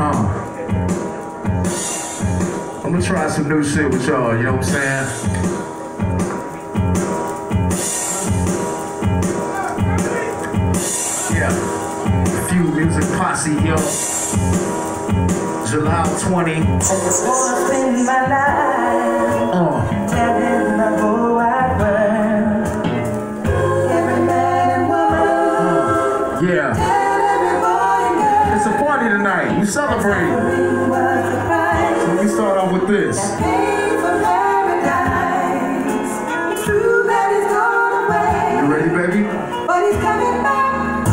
Uh. I'm gonna try some new shit with y'all, you know what I'm saying? Yeah. A few music posse, yo. July 20. Just wanna spend my life Uh. Gone away, You ready, baby? but he's coming back.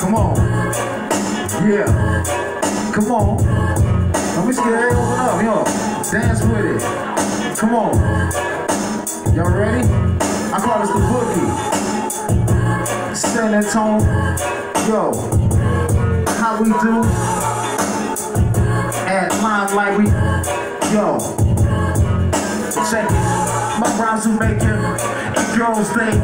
Come on. Yeah. Come on. Don't be scared. Open up, yo. Dance with it. Come on. Y'all ready? I call this the boogie. Set that tone. Yo. How we do? Limelight we. Yo. Check it. Rhymes will make you and girls think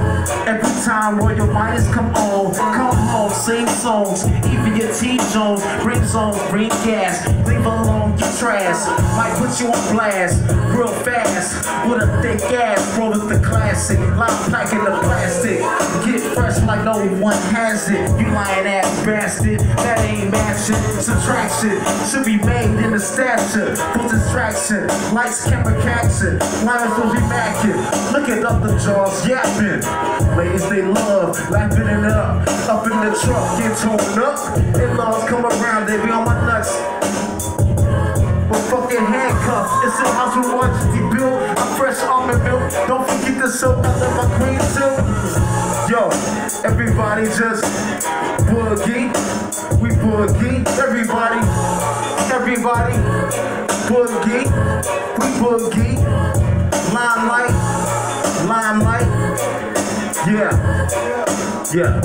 every time Royal Minus come on, come on, sing songs, even your T-Jones, bring songs, bring gas, leave alone your trash, might put you on blast, real fast, with a thick ass, roll with the classic, line pack in the plastic, get fresh like no one has it, you lying ass bastard, that ain't matching, subtraction, should be made in the stature, for distraction, lights, camera, caption, lines will be macking, looking up the jaws, yapping, ladies they love, laughing it up, up in the truck, get torn up, and laws come around, they be on my nuts, but fucking handcuffs. It's a house with Washington built. I'm fresh almond milk. Don't forget the soap. I love my queen too. Yo, everybody just boogie. We boogie. Everybody, everybody boogie. We boogie. Limelight, limelight. Yeah, yeah.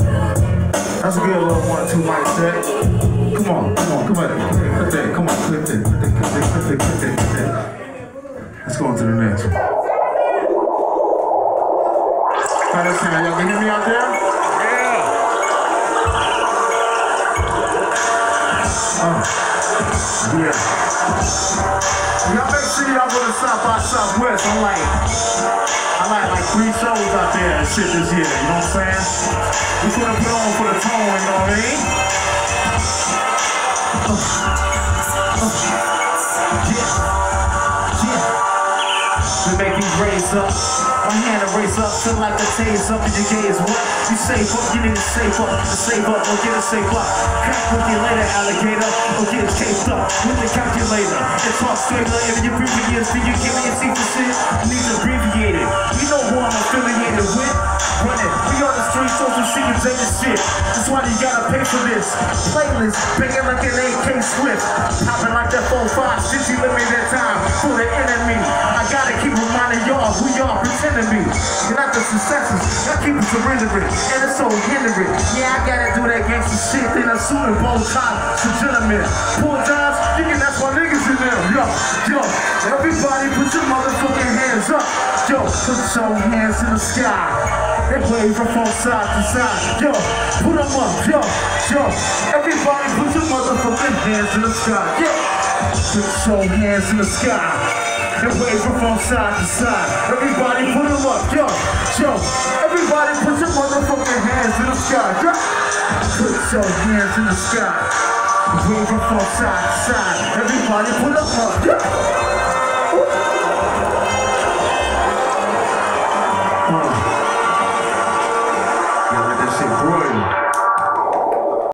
That's a good little one, two mic set. Come on, come on, come on, clip that, come on, clip that, clip that, clip that, clip that, clip that, clip that. Let's go on to the next one. Time, y'all can hear me out there? Yeah. Uh, yeah. Y'all make sure y'all go to South by Southwest. I'm like, I like like three shows out there and shit this year. You know what I'm saying? We put put on for the tone. You know what I mean? We make these raise up. My hand to raise up, feel like the taste up in your gaze. What you save up, you need to save up, to save up, or get a save up. Crack with you later, alligator, or get taped up with the calculator. And talk straight up, if you previous, do you give me a secret shit? Need to abbreviate it. We know who I'm affiliated with. Run it. We on the street, social shit, and jaded shit. That's why you gotta pay for this. Playlist, banging like an AK Swift. Popping like that 4-5, 60 limited y'all pretending me. You're not the successes, I keep surrendering. And it's so hindering. Yeah, I gotta do that gangster shit. Then I suit and bow tie, some gentlemen. Poor times, thinking that's my niggas in there. Yo, yo, everybody put your motherfucking hands up. Yo, put your hands in the sky. They play from both side to side. Yo, put them up. Yo, yo. Everybody put your motherfucking hands in the sky. Yo, put your hands in the sky. And wave from side to side. Everybody put them up. Yo, yo. Everybody put your motherfucking hands in the sky. Yo, put your hands in the sky. Wave from side to side. Everybody put them up. Yo. Uh.